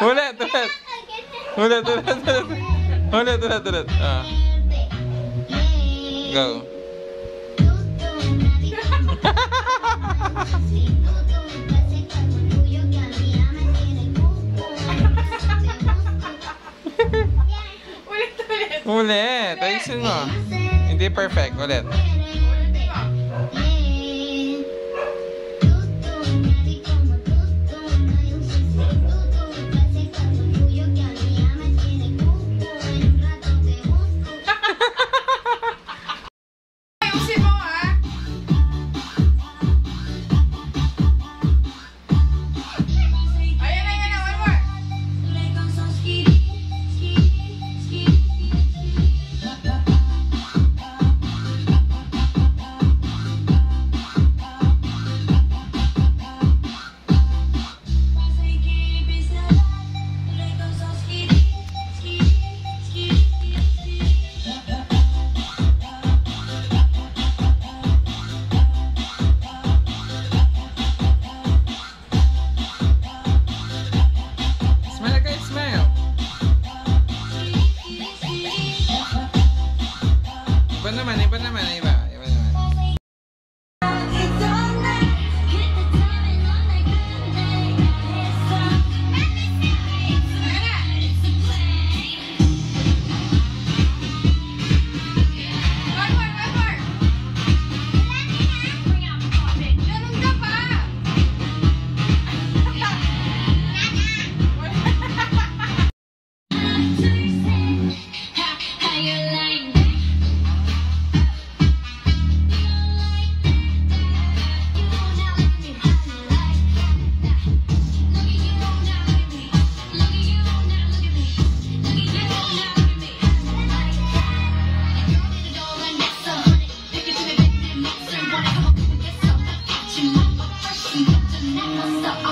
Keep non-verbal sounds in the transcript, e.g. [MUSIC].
Ulit, ulit, ulit. Ulit, ulit, ulit. Ah. Go. Ulit, [LAUGHS] ulit. Ulit. Ayusin mo. Hindi perfect. Ulit. Ulitin Panamá, Panamá, Panamá. stop.